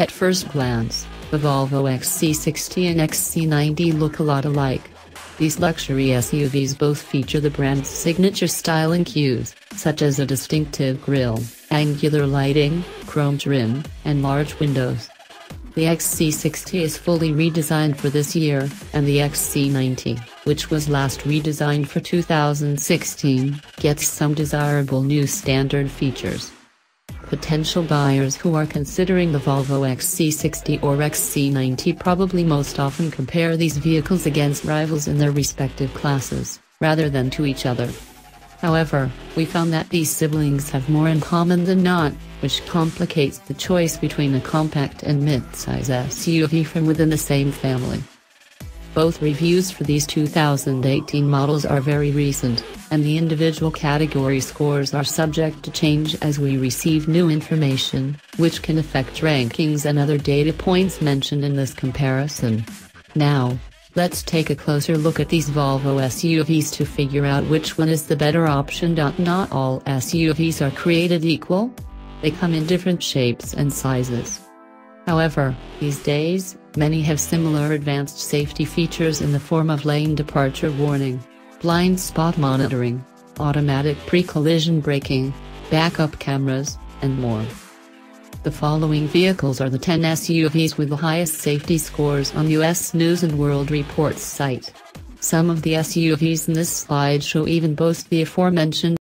At first glance, the Volvo XC60 and XC90 look a lot alike. These luxury SUVs both feature the brand's signature styling cues, such as a distinctive grille, angular lighting, chrome trim, and large windows. The XC60 is fully redesigned for this year, and the XC90, which was last redesigned for 2016, gets some desirable new standard features. Potential buyers who are considering the Volvo XC60 or XC90 probably most often compare these vehicles against rivals in their respective classes, rather than to each other. However, we found that these siblings have more in common than not, which complicates the choice between a compact and mid-size SUV from within the same family. Both reviews for these 2018 models are very recent, and the individual category scores are subject to change as we receive new information, which can affect rankings and other data points mentioned in this comparison. Now, Let's take a closer look at these Volvo SUVs to figure out which one is the better option. Not all SUVs are created equal. They come in different shapes and sizes. However, these days, many have similar advanced safety features in the form of lane departure warning, blind spot monitoring, automatic pre-collision braking, backup cameras, and more. The following vehicles are the 10 SUVs with the highest safety scores on US News and World Report's site. Some of the SUVs in this slide show even boast the aforementioned